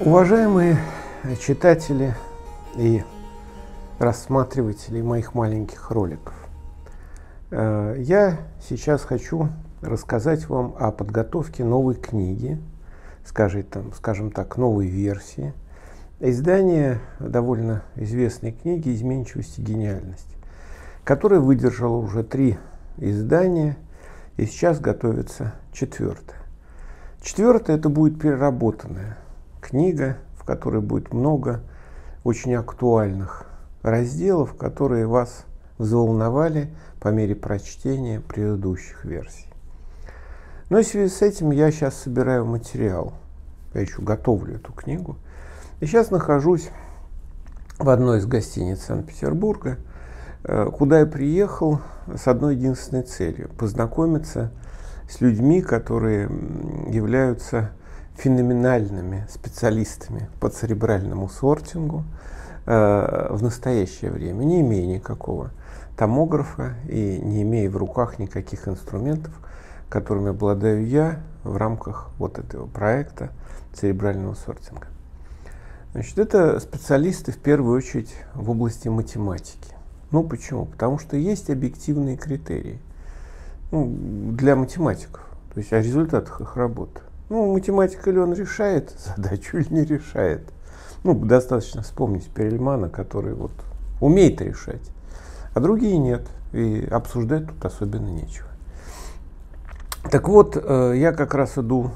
Уважаемые читатели и рассматриватели моих маленьких роликов, э, я сейчас хочу рассказать вам о подготовке новой книги, скажем, там, скажем так, новой версии, издания довольно известной книги «Изменчивость и гениальность», которая выдержала уже три издания, и сейчас готовится четвертое. Четвертое это будет переработанная книга, в которой будет много очень актуальных разделов, которые вас взволновали по мере прочтения предыдущих версий. Но в связи с этим я сейчас собираю материал. Я еще готовлю эту книгу. И сейчас нахожусь в одной из гостиниц Санкт-Петербурга, э, куда я приехал с одной единственной целью – познакомиться с людьми, которые являются феноменальными специалистами по церебральному сортингу э, в настоящее время, не имея никакого томографа и не имея в руках никаких инструментов, которыми обладаю я в рамках вот этого проекта церебрального сортинга. Значит, это специалисты в первую очередь в области математики. Ну почему? Потому что есть объективные критерии ну, для математиков, то есть о результатах их работы. Ну, математика ли он решает задачу или не решает? Ну, достаточно вспомнить Перельмана, который вот умеет решать, а другие нет. И обсуждать тут особенно нечего. Так вот, э, я как раз иду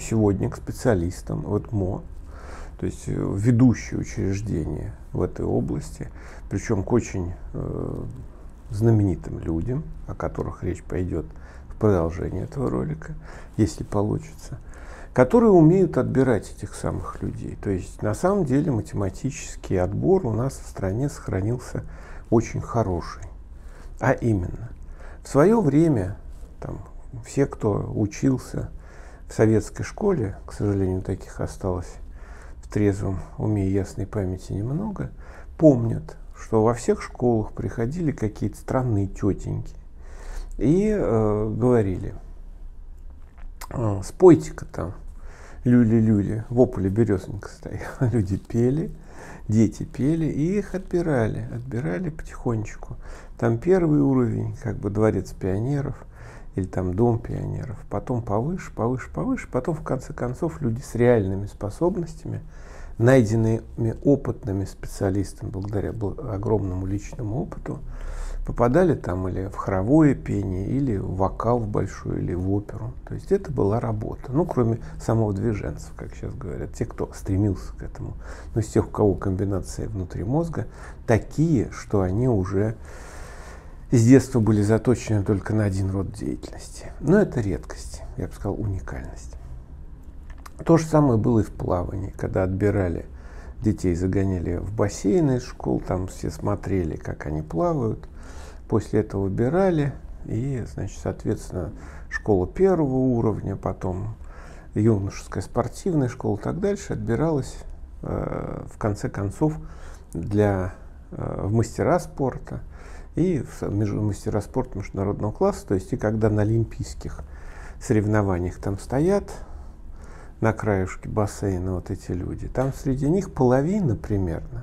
сегодня к специалистам в ЭТМО, то есть э, ведущие учреждения в этой области, причем к очень э, знаменитым людям, о которых речь пойдет продолжение этого ролика, если получится, которые умеют отбирать этих самых людей. То есть на самом деле математический отбор у нас в стране сохранился очень хороший. А именно, в свое время там, все, кто учился в советской школе, к сожалению, таких осталось в трезвом уме и ясной памяти немного, помнят, что во всех школах приходили какие-то странные тетеньки, и э, говорили, «А, спойте-ка там, люли-люли, в ополе березонька стояла. Люди пели, дети пели, и их отбирали, отбирали потихонечку. Там первый уровень, как бы дворец пионеров, или там дом пионеров, потом повыше, повыше, повыше, потом в конце концов люди с реальными способностями, найденными опытными специалистами благодаря огромному личному опыту, попадали там или в хоровое пение, или в вокал большой, или в оперу. То есть это была работа. Ну, кроме самого движенцев, как сейчас говорят, те, кто стремился к этому. Но из тех, у кого комбинация внутри мозга, такие, что они уже с детства были заточены только на один род деятельности. Но это редкость, я бы сказал, уникальность. То же самое было и в плавании, когда отбирали детей, загоняли в бассейны из школ, там все смотрели, как они плавают – После этого выбирали, и, значит, соответственно, школа первого уровня, потом юношеская спортивная школа и так дальше отбиралась э, в конце концов для э, в мастера спорта и в мастера спорта международного класса, то есть и когда на олимпийских соревнованиях там стоят на краешке бассейна вот эти люди, там среди них половина примерно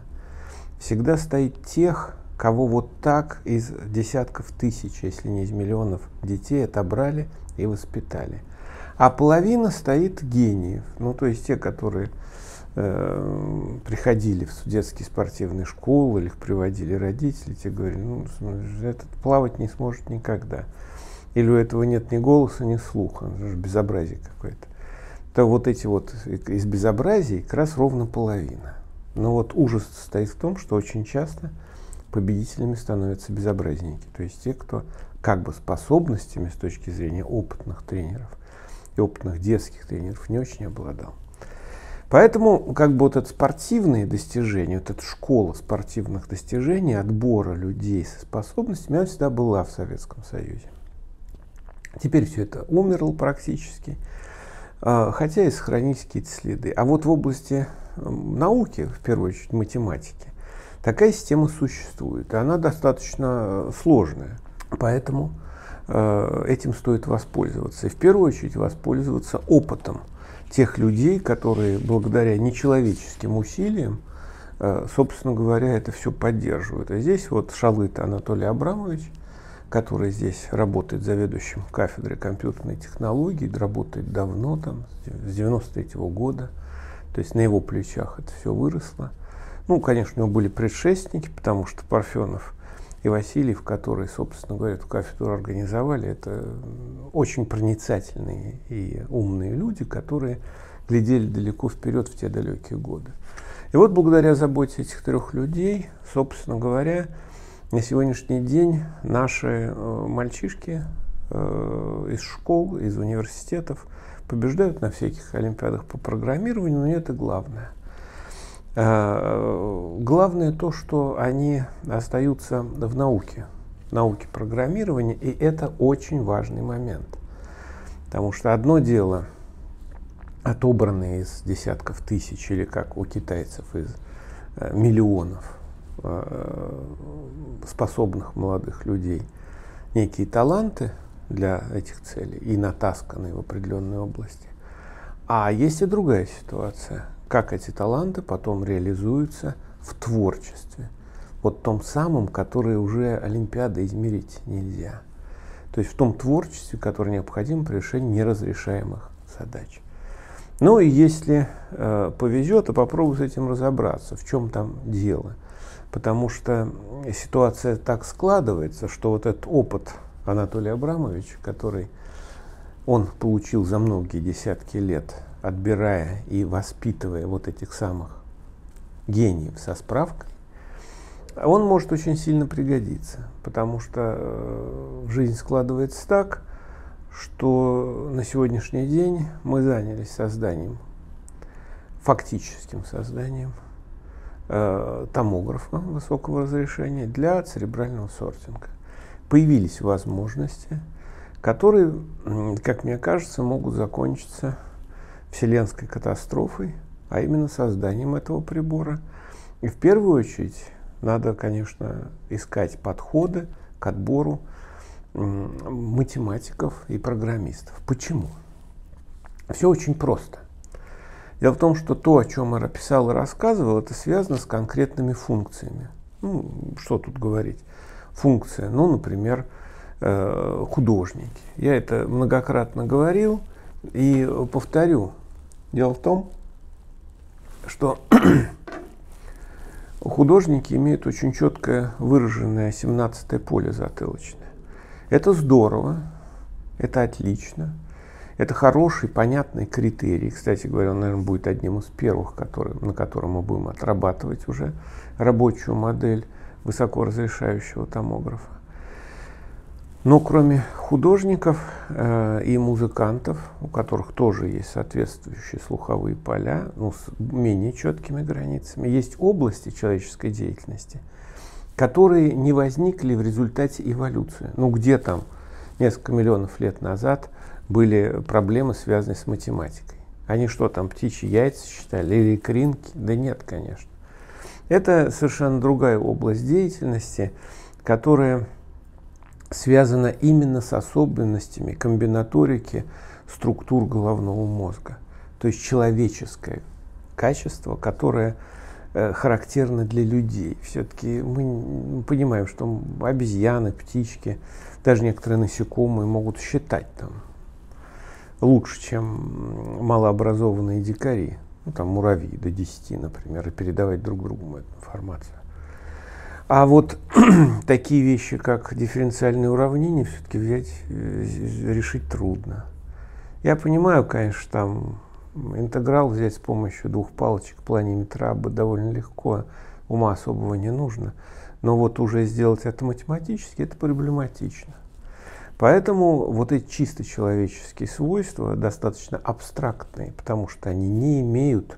всегда стоит тех, кого вот так из десятков тысяч, если не из миллионов детей отобрали и воспитали. А половина стоит гениев, ну то есть те, которые э, приходили в судетские спортивные школы, или их приводили родители, те говорили, ну этот плавать не сможет никогда. Или у этого нет ни голоса, ни слуха, это же безобразие какое-то. То вот эти вот из безобразий как раз ровно половина. Но вот ужас состоит в том, что очень часто – победителями становятся безобразники, то есть те, кто как бы способностями с точки зрения опытных тренеров и опытных детских тренеров не очень обладал. Поэтому как бы вот это спортивные достижения, вот эта школа спортивных достижений, отбора людей со способностями, она всегда была в Советском Союзе. Теперь все это умерло практически, а, хотя и сохранились какие-то следы. А вот в области науки, в первую очередь математики, Такая система существует, и она достаточно э, сложная. Поэтому э, этим стоит воспользоваться. И в первую очередь воспользоваться опытом тех людей, которые благодаря нечеловеческим усилиям, э, собственно говоря, это все поддерживают. А здесь вот Шалыта Анатолий Абрамович, который здесь работает заведующим кафедрой компьютерной технологии, работает давно, там, с 93 -го года, то есть на его плечах это все выросло. Ну, конечно, у него были предшественники, потому что Парфенов и Васильев, которые, собственно говоря, эту кафедру организовали, это очень проницательные и умные люди, которые глядели далеко вперед в те далекие годы. И вот благодаря заботе этих трех людей, собственно говоря, на сегодняшний день наши э, мальчишки э, из школ, из университетов побеждают на всяких олимпиадах по программированию, но это главное. Э, главное то, что они остаются в науке, науке программирования, и это очень важный момент. Потому что одно дело отобранные из десятков тысяч или как у китайцев из э, миллионов э, способных молодых людей некие таланты для этих целей и натасканные в определенной области. А есть и другая ситуация – как эти таланты потом реализуются в творчестве. Вот том самом, которое уже Олимпиада измерить нельзя. То есть в том творчестве, которое необходимо при решении неразрешаемых задач. Ну и если э, повезет, то попробую с этим разобраться, в чем там дело. Потому что ситуация так складывается, что вот этот опыт Анатолия Абрамовича, который он получил за многие десятки лет отбирая и воспитывая вот этих самых гениев со справкой, он может очень сильно пригодиться, потому что э, жизнь складывается так, что на сегодняшний день мы занялись созданием, фактическим созданием э, томографа высокого разрешения для церебрального сортинга. Появились возможности, которые, как мне кажется, могут закончиться вселенской катастрофой, а именно созданием этого прибора. И в первую очередь надо, конечно, искать подходы к отбору математиков и программистов. Почему? Все очень просто. Дело в том, что то, о чем я писал и рассказывал, это связано с конкретными функциями. Ну, что тут говорить? Функция, ну, например, э, художники. Я это многократно говорил и повторю. Дело в том, что художники имеют очень четкое выраженное 17 поле затылочное. Это здорово, это отлично, это хороший, понятный критерий. Кстати говоря, он, наверное, будет одним из первых, который, на котором мы будем отрабатывать уже рабочую модель высокоразрешающего томографа. Но кроме художников э, и музыкантов, у которых тоже есть соответствующие слуховые поля, ну, с менее четкими границами, есть области человеческой деятельности, которые не возникли в результате эволюции. Ну, где там несколько миллионов лет назад были проблемы, связанные с математикой? Они что там, птичьи яйца считали или кринки? Да нет, конечно. Это совершенно другая область деятельности, которая связана именно с особенностями комбинаторики структур головного мозга. То есть человеческое качество, которое э, характерно для людей. Все-таки мы понимаем, что обезьяны, птички, даже некоторые насекомые могут считать там лучше, чем малообразованные дикари, ну, там муравьи до 10, например, и передавать друг другу эту информацию. А вот такие вещи, как дифференциальные уравнения, все-таки взять, э, решить трудно. Я понимаю, конечно, там интеграл взять с помощью двух палочек планиметра бы довольно легко, ума особого не нужно. Но вот уже сделать это математически, это проблематично. Поэтому вот эти чисто человеческие свойства достаточно абстрактные, потому что они не имеют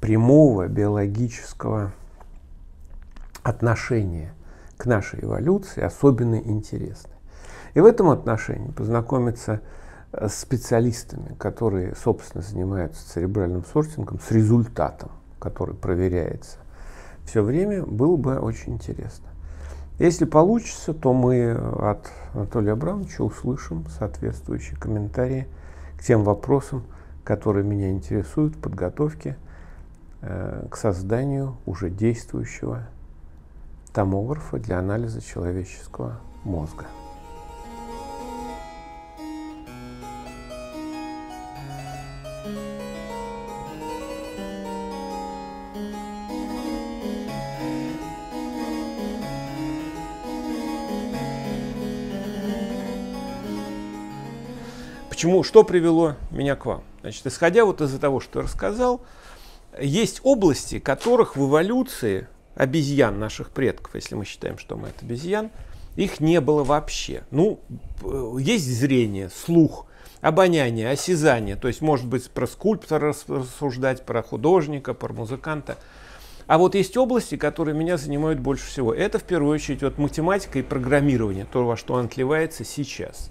прямого биологического отношение к нашей эволюции особенно интересны. И в этом отношении познакомиться э, с специалистами, которые, собственно, занимаются церебральным сортингом, с результатом, который проверяется все время, было бы очень интересно. Если получится, то мы от Анатолия Абрамовича услышим соответствующие комментарии к тем вопросам, которые меня интересуют в подготовке э, к созданию уже действующего томографа для анализа человеческого мозга. Почему, что привело меня к вам? Значит, исходя вот из-за того, что я рассказал, есть области, которых в эволюции обезьян наших предков, если мы считаем, что мы это обезьян, их не было вообще. Ну, есть зрение, слух, обоняние, осязание. То есть, может быть, про скульптора рассуждать, про художника, про музыканта. А вот есть области, которые меня занимают больше всего. Это, в первую очередь, вот математика и программирование, то, во что он отливается сейчас.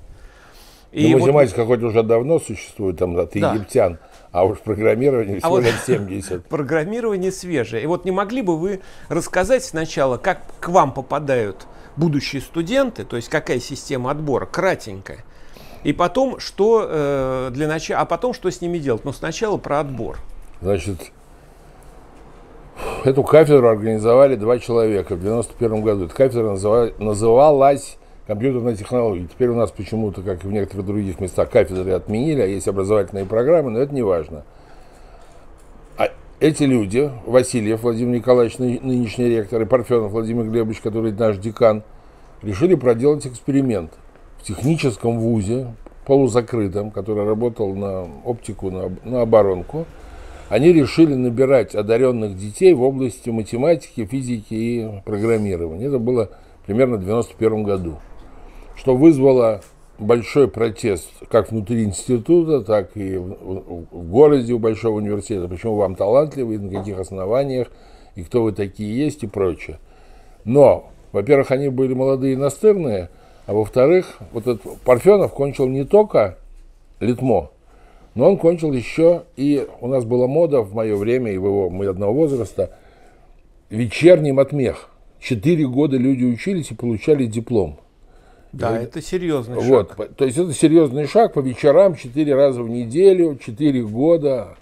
И ну, математика вот, хоть уже давно существует, там, от да. египтян, а уж программирование всего а лет вот 70. Программирование свежее. И вот не могли бы вы рассказать сначала, как к вам попадают будущие студенты, то есть какая система отбора, кратенькая, и потом, что э, для начала, а потом, что с ними делать. Но сначала про отбор. Значит, эту кафедру организовали два человека в 91 году. Эта кафедра называлась компьютерной технологии. Теперь у нас почему-то, как и в некоторых других местах, кафедры отменили, а есть образовательные программы, но это не важно. А эти люди, Васильев Владимир Николаевич, нынешний ректор, и Парфенов Владимир Глебович, который наш декан, решили проделать эксперимент в техническом вузе, полузакрытом, который работал на оптику, на, на оборонку. Они решили набирать одаренных детей в области математики, физики и программирования. Это было примерно в 1991 году что вызвало большой протест как внутри института, так и в, городе у Большого университета. Почему вам талантливый, на каких основаниях, и кто вы такие есть и прочее. Но, во-первых, они были молодые и настырные, а во-вторых, вот этот Парфенов кончил не только Литмо, но он кончил еще, и у нас была мода в мое время, и в его, мы одного возраста, вечерний матмех. Четыре года люди учились и получали диплом. Да, это серьезный вот, шаг. То есть это серьезный шаг по вечерам, четыре раза в неделю, четыре года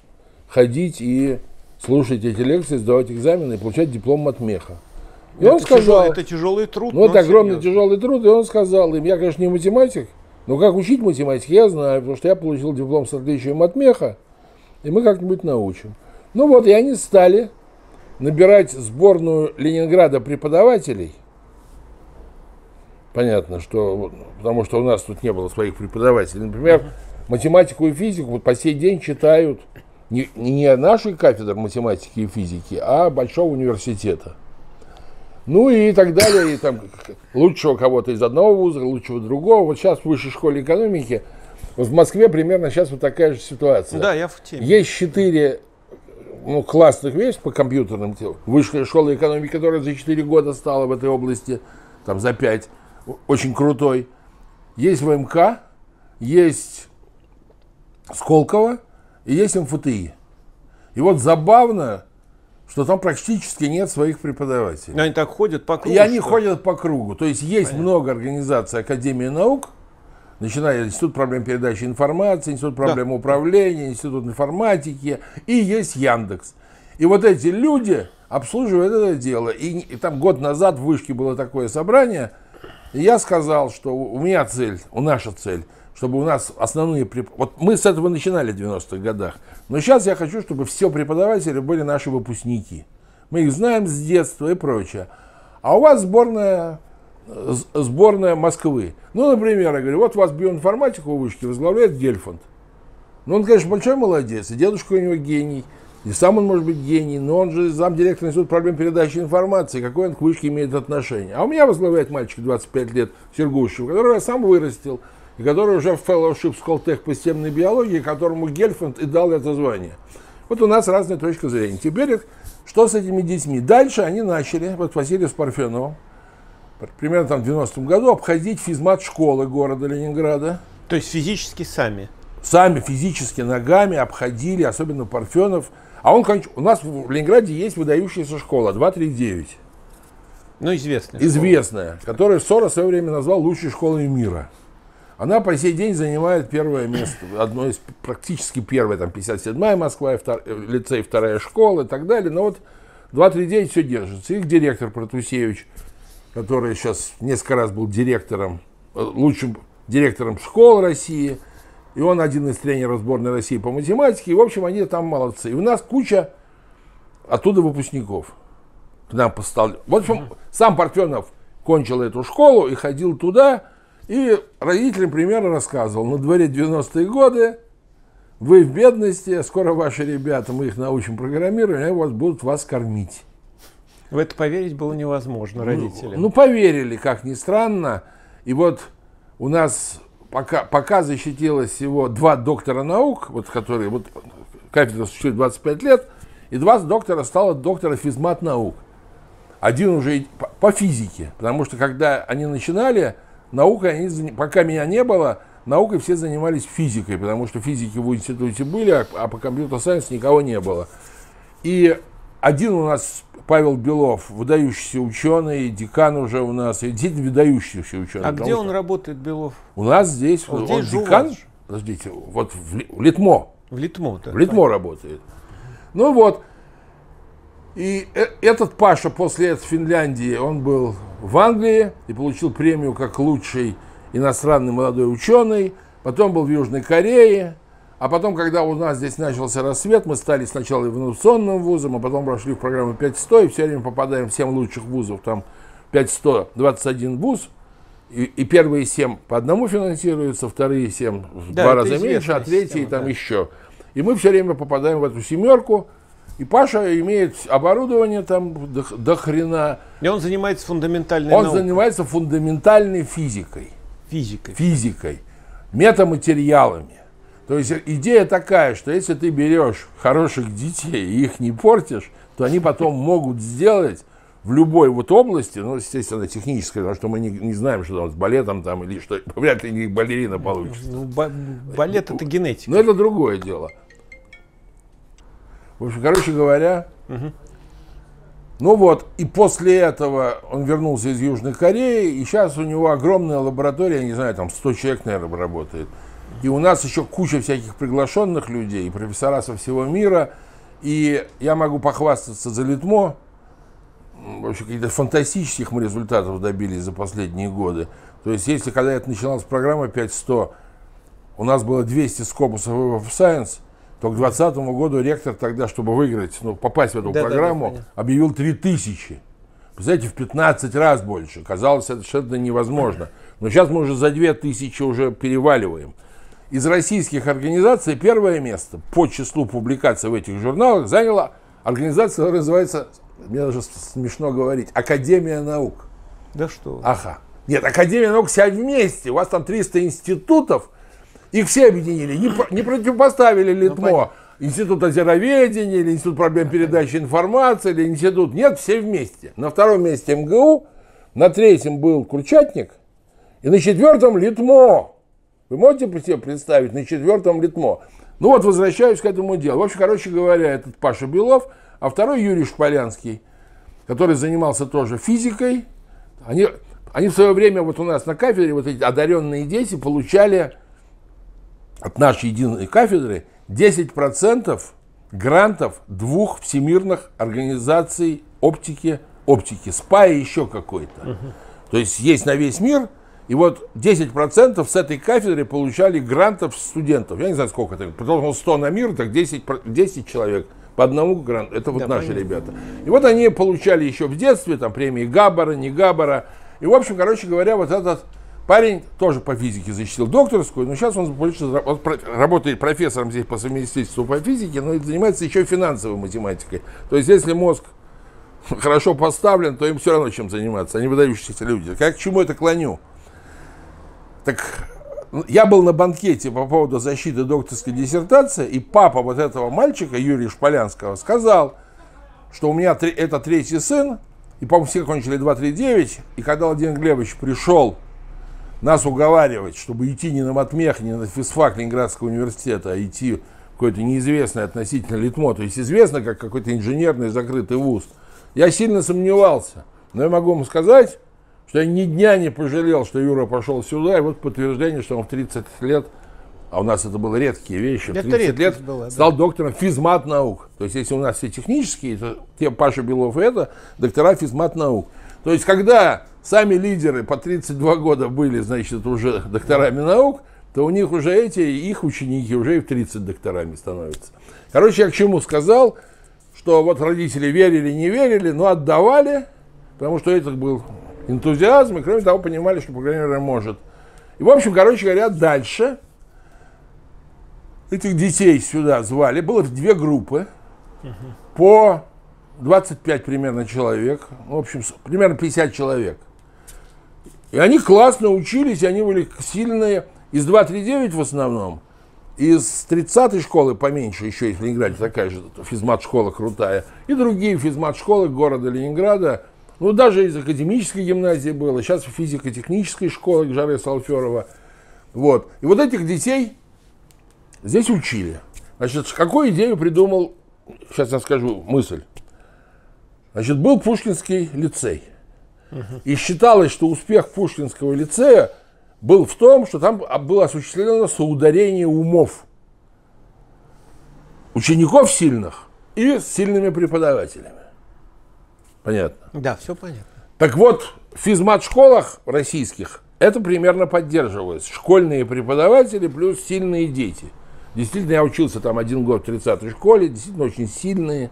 ходить и слушать эти лекции, сдавать экзамены и получать диплом от меха. И это он сказал, тяжелый, это тяжелый труд. Ну, это огромный серьезно. тяжелый труд, и он сказал им, я, конечно, не математик, но как учить математике я знаю, потому что я получил диплом с отличием от меха, и мы как-нибудь научим. Ну вот, и они стали набирать сборную Ленинграда преподавателей, Понятно, что потому что у нас тут не было своих преподавателей. Например, uh-huh. математику и физику вот по сей день читают не, не нашей кафедры математики и физики, а большого университета. Ну и так далее, и там лучшего кого-то из одного вуза, лучшего другого. Вот сейчас в высшей школе экономики, вот в Москве примерно сейчас вот такая же ситуация. Да, я в теме. Есть четыре ну, классных вещи по компьютерным. Высшая школа экономики, которая за четыре года стала в этой области, там за пять очень крутой. Есть ВМК, есть Сколково и есть МФТИ. И вот забавно, что там практически нет своих преподавателей. Но они так ходят по кругу. И они ходят по кругу. То есть есть Понятно. много организаций Академии наук, начиная Институт проблем передачи информации, Институт проблем да. управления, Институт информатики, и есть Яндекс. И вот эти люди обслуживают это дело. И, и там год назад в Вышке было такое собрание – и я сказал, что у меня цель, у наша цель, чтобы у нас основные... Вот мы с этого начинали в 90-х годах. Но сейчас я хочу, чтобы все преподаватели были наши выпускники. Мы их знаем с детства и прочее. А у вас сборная, сборная Москвы. Ну, например, я говорю, вот у вас биоинформатику в вышке возглавляет Гельфанд. Ну, он, конечно, большой молодец, и дедушка у него гений. И сам он может быть гений, но он же замдиректора Института проблем передачи информации. Какой он к вышке имеет отношение? А у меня возглавляет мальчик 25 лет Сергущев, которого я сам вырастил, и который уже в fellowship в Колтех по системной биологии, которому Гельфанд и дал это звание. Вот у нас разная точка зрения. Теперь что с этими детьми? Дальше они начали, вот Василий с Парфеновым, примерно там в 90-м году, обходить физмат-школы города Ленинграда. То есть физически сами? Сами физически ногами обходили, особенно Парфенов, а он, у нас в Ленинграде есть выдающаяся школа 239. Ну, известная. Известная, школа. которую Сора в свое время назвал лучшей школой мира. Она по сей день занимает первое место, одно из практически первое, там 57-я Москва, втор, лицей, вторая школа и так далее. Но вот 239 все держится. Их директор Протусевич, который сейчас несколько раз был директором, э, лучшим директором школ России, и он один из тренеров сборной России по математике. И, в общем, они там молодцы. И у нас куча оттуда выпускников к нам поставили. В общем, сам Парфенов кончил эту школу и ходил туда, и родителям примерно рассказывал. На дворе 90-е годы, вы в бедности, скоро ваши ребята, мы их научим программировать, они вас будут вас кормить. В это поверить было невозможно родителям. Ну, ну, поверили, как ни странно. И вот у нас пока, пока защитилось всего два доктора наук, вот которые, вот кафедра существует 25 лет, и два доктора стало доктора физмат наук. Один уже по физике, потому что когда они начинали, наукой, они, пока меня не было, наукой все занимались физикой, потому что физики в институте были, а, а по компьютер-сайенс никого не было. И один у нас Павел Белов, выдающийся ученый, декан уже у нас, и действительно выдающийся ученый. А где он что... работает, Белов? У нас здесь, он, он декан, подождите, вот в, в Литмо. В Литмо, да. В Литмо работает. Ну вот, и э, этот Паша после этого Финляндии, он был в Англии и получил премию как лучший иностранный молодой ученый. Потом был в Южной Корее. А потом, когда у нас здесь начался рассвет, мы стали сначала инновационным вузом, а потом прошли в программу 500 и все время попадаем в 7 лучших вузов. Там 500, 21 вуз. И, и первые 7 по одному финансируются, вторые 7 в да, два раза меньше, а третьи система, там да. еще. И мы все время попадаем в эту семерку. И Паша имеет оборудование там до, до хрена. И он занимается фундаментальной Он наукой. занимается фундаментальной физикой. Физикой. Физикой. Метаматериалами. То есть идея такая, что если ты берешь хороших детей и их не портишь, то они потом могут сделать в любой вот области, ну, естественно, технической, потому что мы не, не знаем, что там с балетом там или что, вряд ли балерина получится. Ну, балет это генетика. Но это другое дело. В общем, короче говоря, угу. ну вот, и после этого он вернулся из Южной Кореи, и сейчас у него огромная лаборатория, я не знаю, там 100 человек, наверное, работает. И у нас еще куча всяких приглашенных людей, профессора со всего мира. И я могу похвастаться за Литмо. Вообще каких-то фантастических мы результатов добились за последние годы. То есть, если когда это начиналась программа 5100, у нас было 200 скопусов в Science – то к 2020 году ректор тогда, чтобы выиграть, ну, попасть в эту да, программу, да, да, объявил 3000. Представляете, в 15 раз больше. Казалось, это совершенно невозможно. Но сейчас мы уже за 2000 уже переваливаем. Из российских организаций первое место по числу публикаций в этих журналах заняла организация, которая называется, мне даже смешно говорить, Академия наук. Да что? Ага. Нет, Академия наук вся вместе. У вас там 300 институтов, их все объединили, не, не противопоставили Литмо. Ну, Институт озероведения, или Институт проблем передачи информации, или Институт. Нет, все вместе. На втором месте МГУ, на третьем был Курчатник, и на четвертом Литмо. Вы можете себе представить, на четвертом Литмо. Ну вот, возвращаюсь к этому делу. В общем, короче говоря, этот Паша Белов, а второй Юрий Шполянский, который занимался тоже физикой. Они, они в свое время вот у нас на кафедре, вот эти одаренные дети, получали от нашей единой кафедры 10% грантов двух всемирных организаций оптики, оптики, СПА и еще какой-то. Угу. То есть есть на весь мир, и вот 10% с этой кафедры получали грантов студентов. Я не знаю, сколько это, потому что 100 на мир, так 10, 10 человек по одному гранту. Это вот да, наши понятно. ребята. И вот они получали еще в детстве там премии Габбара, не Габбара. И, в общем, короче говоря, вот этот Парень тоже по физике защитил докторскую, но сейчас он больше он работает профессором здесь по совместительству по физике, но и занимается еще финансовой математикой. То есть, если мозг хорошо поставлен, то им все равно чем заниматься. Они выдающиеся люди. Как к чему это клоню? Так я был на банкете по поводу защиты докторской диссертации, и папа вот этого мальчика, Юрия Шполянского, сказал, что у меня это третий сын, и, по-моему, все кончили 239, и когда Владимир Глебович пришел нас уговаривать, чтобы идти не на матмех, не на физфак Ленинградского университета, а идти в какой-то неизвестный относительно Литмо, то есть известно как какой-то инженерный закрытый вуз, я сильно сомневался. Но я могу вам сказать, что я ни дня не пожалел, что Юра пошел сюда, и вот подтверждение, что он в 30 лет, а у нас это было редкие вещи, в 30 лет была, да. стал доктором физмат наук. То есть, если у нас все технические, то те Паша Белов и это доктора физмат наук. То есть, когда сами лидеры по 32 года были, значит, уже докторами наук, то у них уже эти, их ученики уже и в 30 докторами становятся. Короче, я к чему сказал, что вот родители верили, не верили, но отдавали, потому что это был энтузиазм, и кроме того понимали, что программер может. И, в общем, короче говоря, дальше этих детей сюда звали. Было две группы по 25 примерно человек, в общем, примерно 50 человек. И они классно учились, и они были сильные. Из 239 в основном, из 30-й школы поменьше, еще есть в Ленинграде такая же физмат-школа крутая, и другие физмат-школы города Ленинграда, ну, даже из академической гимназии было, сейчас физико-технической школы Жары Салферова. Вот. И вот этих детей здесь учили. Значит, какую идею придумал, сейчас я скажу мысль. Значит, был Пушкинский лицей. И считалось, что успех Пушкинского лицея был в том, что там было осуществлено соударение умов учеников сильных и с сильными преподавателями. Понятно? Да, все понятно. Так вот, в физмат-школах российских это примерно поддерживалось. Школьные преподаватели плюс сильные дети. Действительно, я учился там один год в 30-й школе, действительно очень сильные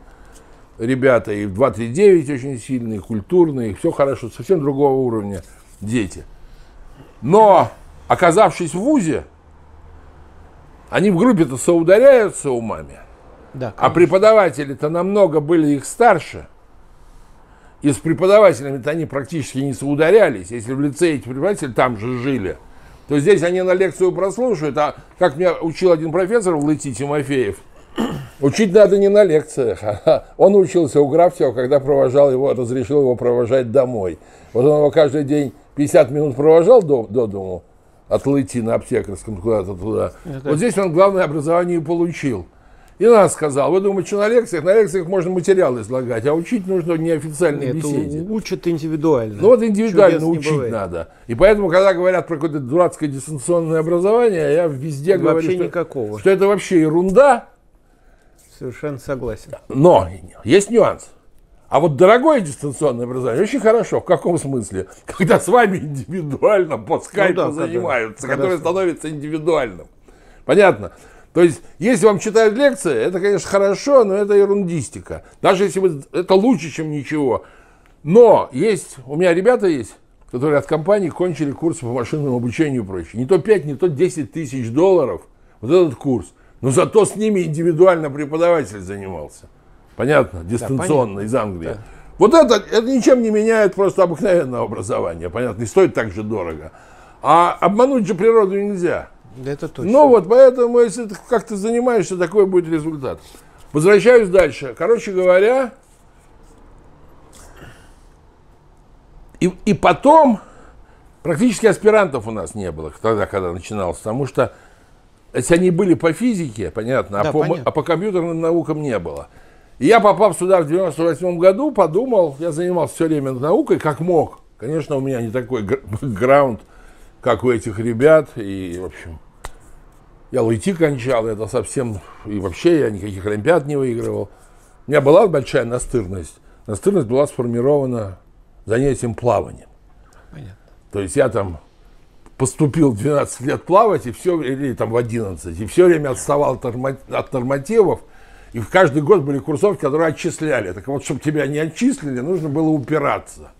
ребята, и в 239 очень сильные, культурные, все хорошо, совсем другого уровня дети. Но, оказавшись в ВУЗе, они в группе-то соударяются умами, Да, а преподаватели-то намного были их старше. И с преподавателями-то они практически не соударялись. Если в лицее эти преподаватели там же жили, то здесь они на лекцию прослушают. А как меня учил один профессор в ЛИТИ Тимофеев, учить надо не на лекциях. Он учился у Графтева, когда провожал его, разрешил его провожать домой. Вот он его каждый день 50 минут провожал до, до дому, от Лыти на аптекарском куда-то туда. Это- Вот здесь он главное образование и получил. И нас сказал, вы думаете, что на лекциях? На лекциях можно материал излагать, а учить нужно неофициальной Нет, беседе. учат индивидуально. Ну вот индивидуально Чудес учить надо. И поэтому, когда говорят про какое-то дурацкое дистанционное образование, я везде Вообще говорю, что, никакого. что это вообще ерунда, Совершенно согласен. но есть нюанс. А вот дорогое дистанционное образование очень хорошо. В каком смысле? Когда с вами индивидуально по скайпу да, когда- занимаются, когда которое с- становится индивидуальным. Понятно? То есть, если вам читают лекции, это, конечно, хорошо, но это ерундистика. Даже если вы... Это лучше, чем ничего. Но есть... У меня ребята есть, которые от компании кончили курсы по машинному обучению и прочее. Не то 5, не то 10 тысяч долларов. Вот этот курс. Но зато с ними индивидуально преподаватель занимался. Понятно? Дистанционно из Англии. Вот это, это ничем не меняет просто обыкновенного образования. Понятно? И стоит так же дорого. А обмануть же природу нельзя. Да это точно. Ну вот, поэтому, если ты как-то занимаешься, такой будет результат. Возвращаюсь дальше. Короче говоря, и, и потом практически аспирантов у нас не было тогда, когда начиналось, потому что если они были по физике, понятно, Да, а, по, понятно. а по компьютерным наукам не было. И я, попав сюда в 98 году, подумал, я занимался все время наукой, как мог. Конечно, у меня не такой гр- граунд, как у этих ребят, и, в общем, я ЛИТИ кончал, это совсем, и вообще я никаких олимпиад не выигрывал. У меня была большая настырность. Настырность была сформирована занятием плаванием. Понятно. То есть я там поступил в 12 лет плавать, и все, или там в 11, и все время отставал от нормативов, и в каждый год были курсовки, которые отчисляли. Так вот, чтобы тебя не отчислили, нужно было упираться.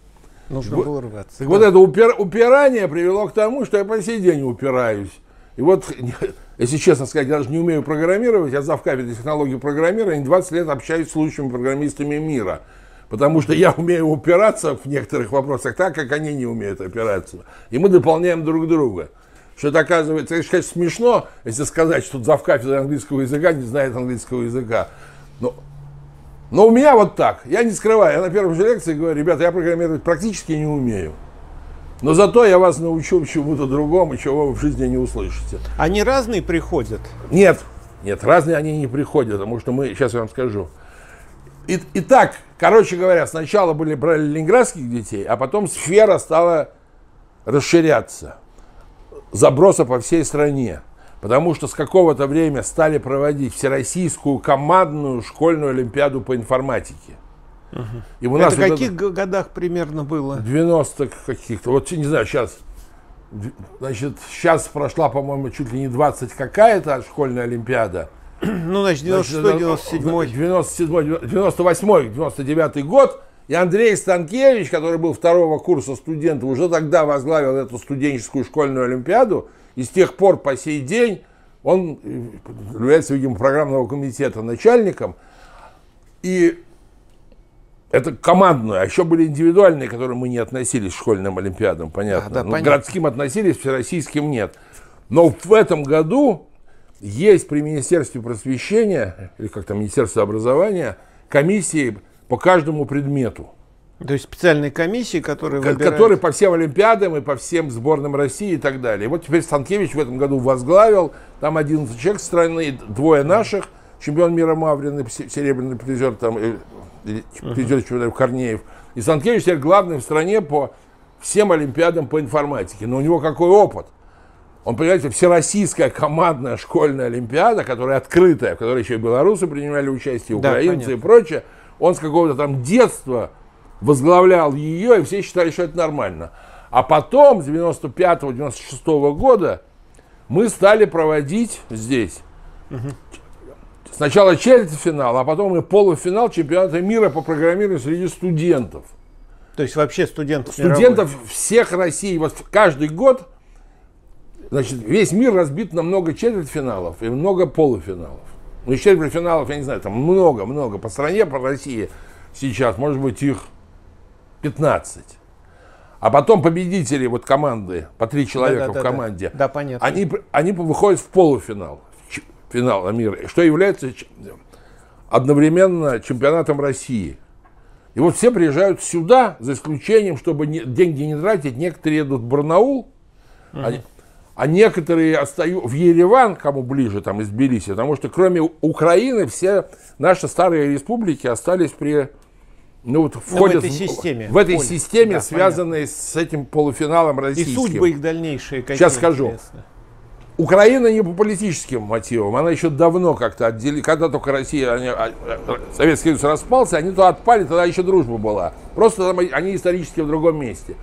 Нужно Вот- было рваться. Так вот это упир- упирание привело к тому, что я по сей день упираюсь. И вот, если честно сказать, я даже не умею программировать, я зав кафедры технологии программирования, 20 лет общаюсь с лучшими программистами мира. Потому что я умею упираться в некоторых вопросах так, как они не умеют опираться. И мы дополняем друг друга. Что это оказывается, это, конечно, смешно, если сказать, что зав кафедры английского языка не знает английского языка. Но но у меня вот так. Я не скрываю. Я на первой же лекции говорю, ребята, я программировать практически не умею. Но зато я вас научу чему-то другому, чего вы в жизни не услышите. Они разные приходят. Нет, нет, разные они не приходят, потому что мы, сейчас я вам скажу. И, и так, короче говоря, сначала были брали ленинградских детей, а потом сфера стала расширяться. Заброса по всей стране. Потому что с какого-то времени стали проводить всероссийскую командную школьную олимпиаду по информатике. Угу. И у нас это в каких это... годах примерно было? 90 каких-то. Вот не знаю, сейчас. Значит, сейчас прошла, по-моему, чуть ли не 20 какая-то школьная олимпиада. Ну, значит, 96 97 97 98 99 год. И Андрей Станкевич, который был второго курса студента, уже тогда возглавил эту студенческую школьную олимпиаду. И с тех пор по сей день он является, видимо, программного комитета начальником. И это командную, а еще были индивидуальные, к которым мы не относились к школьным олимпиадам, понятно. А, да, ну, понятно. Городским относились, всероссийским нет. Но в этом году есть при Министерстве просвещения, или как там, Министерство образования, комиссии по каждому предмету. То есть специальные комиссии, которые выбирают... Которые по всем Олимпиадам и по всем сборным России и так далее. И вот теперь Станкевич в этом году возглавил, там 11 человек страны, двое наших, чемпион мира Маврин и серебряный призер, там, призер чемпионата Корнеев. И Станкевич теперь главный в стране по всем Олимпиадам по информатике. Но у него какой опыт? Он, понимаете, всероссийская командная школьная Олимпиада, которая открытая, в которой еще и белорусы принимали участие, украинцы да, и прочее. Он с какого-то там детства возглавлял ее, и все считали, что это нормально. А потом, с 95-96 года, мы стали проводить здесь угу. сначала четвертьфинал, а потом и полуфинал чемпионата мира по программированию среди студентов. То есть вообще студентов Студентов всех России. Вот каждый год значит, весь мир разбит на много четвертьфиналов и много полуфиналов. Ну, из четвертьфиналов, я не знаю, там много-много. По стране, по России сейчас, может быть, их 15. А потом победители вот команды, по три человека да, да, в команде, да, да, понятно. Они, они выходят в полуфинал, финал мира, что является одновременно чемпионатом России. И вот все приезжают сюда, за исключением, чтобы не, деньги не тратить, некоторые едут в Барнаул, угу. они, а некоторые остаются в Ереван, кому ближе, там, из Тбилиси, потому что кроме Украины все наши старые республики остались при ну, вот входят в этой системе, в, в этой системе да, связанной понятно. с этим полуфиналом российским. И судьбы их дальнейшие какие Сейчас скажу. Интересно. Украина не по политическим мотивам, она еще давно как-то отделила, когда только Россия, они, а, а, Советский Союз распался, они то отпали, тогда еще дружба была. Просто там, они исторически в другом месте.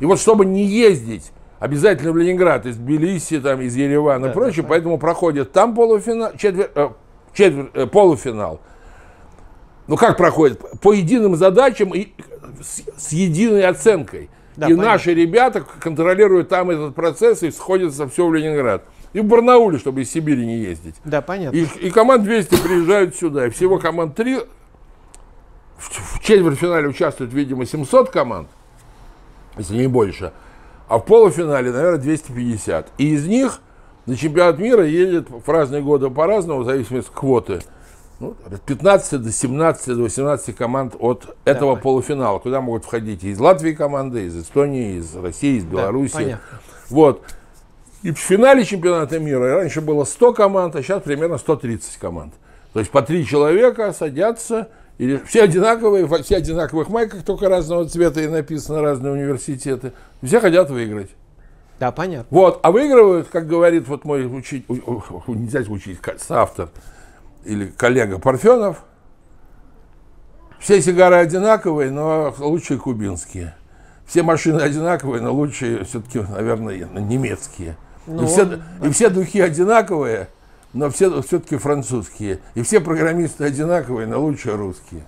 И вот чтобы не ездить обязательно в Ленинград из Тбилиси, там, из Еревана да, и прочее, да, поэтому проходит там полуфинал, четвер, э, четвер, э, полуфинал, ну как проходит? По единым задачам и с, с единой оценкой. Да, и понятно. наши ребята контролируют там этот процесс и сходятся все в Ленинград. И в Барнауле, чтобы из Сибири не ездить. Да, понятно. И, и команд 200 приезжают сюда. И всего команд 3. В, в четвертьфинале участвуют, видимо, 700 команд, если не больше. А в полуфинале, наверное, 250. И из них на чемпионат мира едет в разные годы по-разному, в зависимости от квоты – ну, от 15 до 17, до 18 команд от этого да, полуфинала, куда могут входить из Латвии команды, из Эстонии, из России, из Беларуси. Да, вот. И в финале чемпионата мира раньше было 100 команд, а сейчас примерно 130 команд. То есть по три человека садятся, или все одинаковые, все одинаковых майках, только разного цвета и написано разные университеты. Все хотят выиграть. Да, понятно. Вот, а выигрывают, как говорит вот мой учитель, нельзя учить, автор, или коллега Парфенов. Все сигары одинаковые, но лучшие кубинские. Все машины одинаковые, но лучшие все-таки, наверное, немецкие. Ну, и, все, и все духи одинаковые, но все все-таки французские. И все программисты одинаковые, но лучшие русские.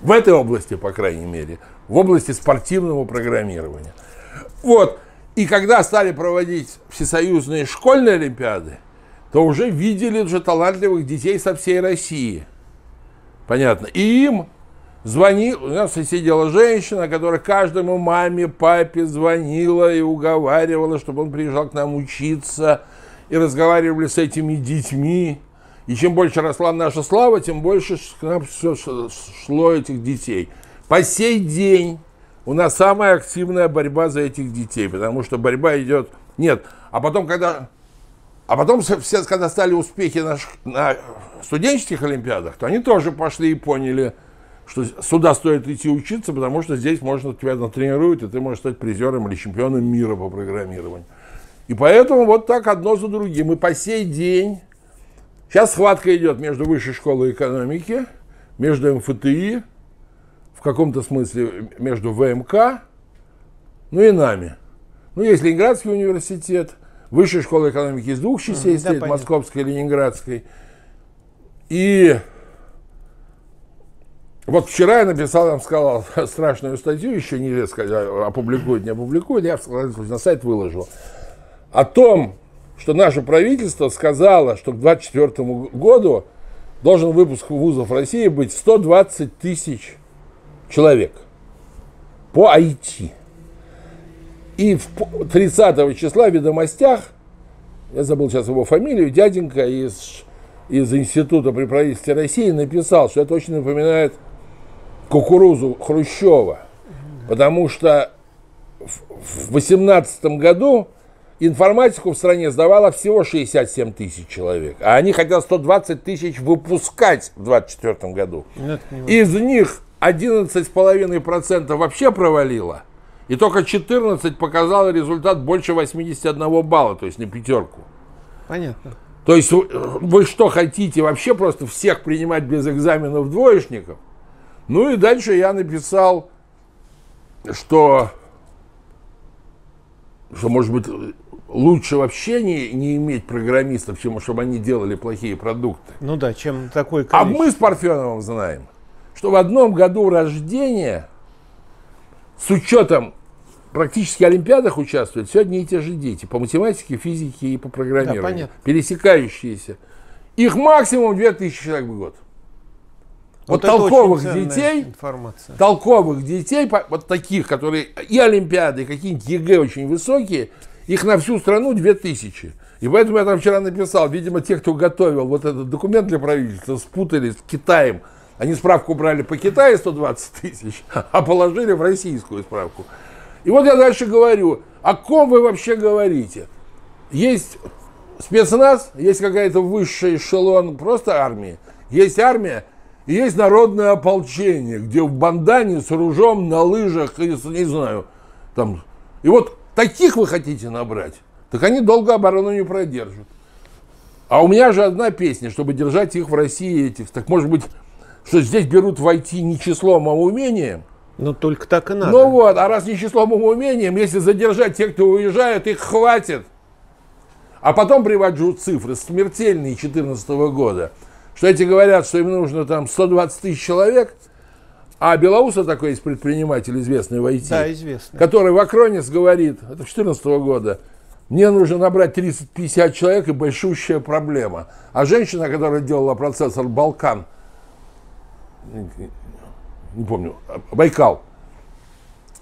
В этой области, по крайней мере, в области спортивного программирования. Вот. И когда стали проводить всесоюзные школьные олимпиады, то уже видели уже талантливых детей со всей России. Понятно. И им звонил, у нас сидела женщина, которая каждому маме, папе звонила и уговаривала, чтобы он приезжал к нам учиться, и разговаривали с этими детьми. И чем больше росла наша слава, тем больше к нам все шло этих детей. По сей день у нас самая активная борьба за этих детей, потому что борьба идет... Нет, а потом, когда а потом все, когда стали успехи на, на студенческих олимпиадах, то они тоже пошли и поняли, что сюда стоит идти учиться, потому что здесь можно тебя натренируют, и ты можешь стать призером или чемпионом мира по программированию. И поэтому вот так одно за другим. И по сей день сейчас схватка идет между Высшей школой экономики, между МФТИ, в каком-то смысле между ВМК, ну и нами. Ну, есть Ленинградский университет, Высшая школа экономики из двух частей да, стоит, Московской и Ленинградской. И вот вчера я написал, я вам сказал, страшную статью, еще не сказать, опубликуют, не опубликуют, я на сайт выложил. О том, что наше правительство сказало, что к 2024 году должен выпуск вузов России быть 120 тысяч человек по IT. И 30 числа в ведомостях, я забыл сейчас его фамилию, дяденька из, из Института при правительстве России написал, что это очень напоминает кукурузу Хрущева, потому что в 2018 году информатику в стране сдавало всего 67 тысяч человек, а они хотят 120 тысяч выпускать в 2024 году. Из них 11,5% вообще провалило, и только 14 показало результат больше 81 балла, то есть на пятерку. Понятно. То есть вы, вы что хотите, вообще просто всех принимать без экзаменов двоечников? Ну и дальше я написал, что, что может быть, лучше вообще не, не иметь программистов, чем чтобы они делали плохие продукты. Ну да, чем такой количество. А мы с Парфеновым знаем, что в одном году рождения с учетом практически олимпиадах участвуют все одни и те же дети по математике, физике и по программированию. Да, понятно. Пересекающиеся. Их максимум 2000 человек в год. Вот, вот толковых детей, информация. толковых детей, вот таких, которые и Олимпиады, и какие-нибудь ЕГЭ очень высокие, их на всю страну 2000. И поэтому я там вчера написал, видимо, те, кто готовил вот этот документ для правительства, спутались с Китаем. Они справку брали по Китаю 120 тысяч, а положили в российскую справку. И вот я дальше говорю, о ком вы вообще говорите? Есть спецназ, есть какая-то высшая эшелон просто армии, есть армия, и есть народное ополчение, где в бандане с ружом на лыжах, и, не знаю, там. И вот таких вы хотите набрать, так они долго оборону не продержат. А у меня же одна песня, чтобы держать их в России этих. Так может быть, что здесь берут войти не числом, а умением? Ну, только так и надо. Ну вот, а раз не числом, а умением, если задержать тех, кто уезжают, их хватит. А потом привожу цифры смертельные 2014 года – что эти говорят, что им нужно там 120 тысяч человек, а Белоуса такой есть предприниматель, известный в IT, да, известный. который в Акронис говорит, это 2014 года, мне нужно набрать 30-50 человек и большущая проблема. А женщина, которая делала процессор Балкан, не помню, Байкал,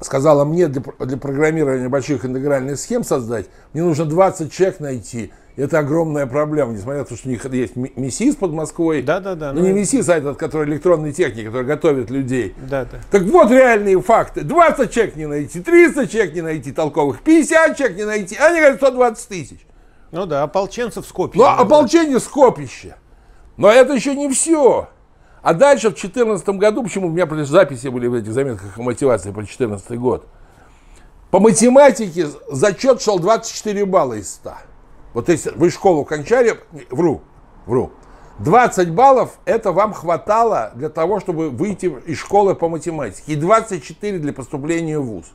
сказала мне для, для программирования больших интегральных схем создать, мне нужно 20 человек найти, это огромная проблема, несмотря на то, что у них есть МИСИС под Москвой. Да, да, да. Ну, не МИСИС, а этот, который электронный техник, который готовит людей. Да, да. Так вот реальные факты. 20 человек не найти, 300 человек не найти толковых, 50 человек не найти, а они говорят 120 тысяч. Ну да, ополченцев скопище. Ну, ополчение скопище. Но это еще не все. А дальше в 2014 году, почему у меня записи были в этих заметках о мотивации по 2014 год, по математике зачет шел 24 балла из 100. Вот если вы школу кончали, вру, вру, 20 баллов это вам хватало для того, чтобы выйти из школы по математике. И 24 для поступления в ВУЗ.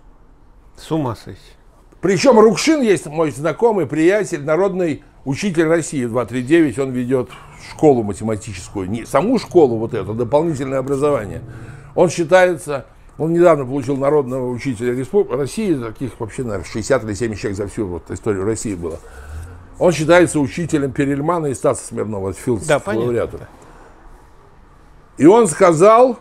С ума сойти. Причем Рукшин есть мой знакомый, приятель, народный учитель России 239, он ведет школу математическую, не саму школу вот эту, дополнительное образование. Он считается, он недавно получил народного учителя Республики России, таких вообще, наверное, 60 или 70 человек за всю вот историю России было. Он считается учителем Перельмана и Стаса Смирнова, Филдс да, лауреата. И он сказал,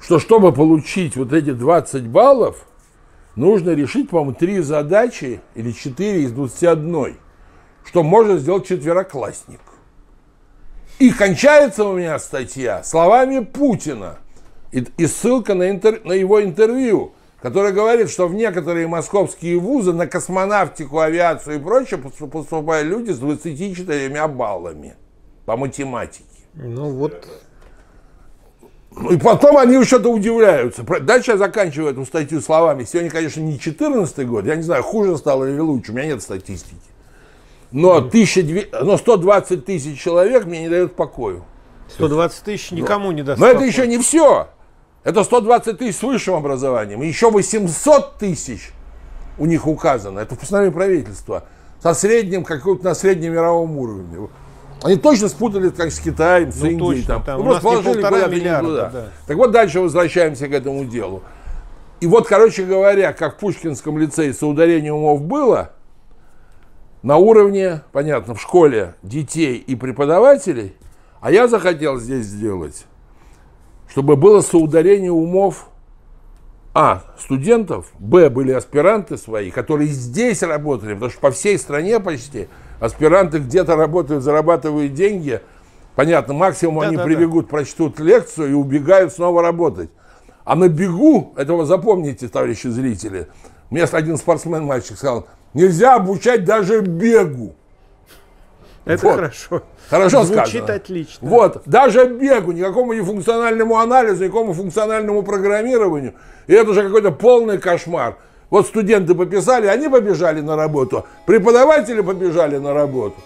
что чтобы получить вот эти 20 баллов, нужно решить, по-моему, три задачи или четыре из 21, что может сделать четвероклассник. И кончается у меня статья словами Путина и, и ссылка на, интер, на его интервью который говорит, что в некоторые московские вузы на космонавтику, авиацию и прочее поступают люди с 24 баллами по математике. Ну вот. И потом они еще-то удивляются. Дальше я заканчиваю эту статью словами. Сегодня, конечно, не 14 год, я не знаю, хуже стало или лучше, у меня нет статистики. Но, 1200, но 120 тысяч человек мне не дают покою. 120 тысяч никому не даст. Но это еще не все. Это 120 тысяч с высшим образованием. И еще 800 тысяч у них указано. Это в постановлении правительства. Со средним, какой-то на среднемировом уровне. Они точно спутали как с Китаем, с ну, Индией. Точно, там. там. Ну, просто положили куда-то миллиарда, туда. Да. Так вот дальше возвращаемся к этому делу. И вот, короче говоря, как в Пушкинском лицее соударение умов было, на уровне, понятно, в школе детей и преподавателей, а я захотел здесь сделать, чтобы было соударение умов а. Студентов, Б. Были аспиранты свои, которые здесь работали, потому что по всей стране почти аспиранты где-то работают, зарабатывают деньги. Понятно, максимум да, они да, прибегут, да. прочтут лекцию и убегают снова работать. А на бегу, этого запомните, товарищи зрители, мне один спортсмен, мальчик, сказал, нельзя обучать даже бегу. Это вот. хорошо. Хорошо Звучит сказано. отлично. Вот, даже бегу, никакому не функциональному анализу, никакому функциональному программированию. И это уже какой-то полный кошмар. Вот студенты пописали, они побежали на работу, преподаватели побежали на работу.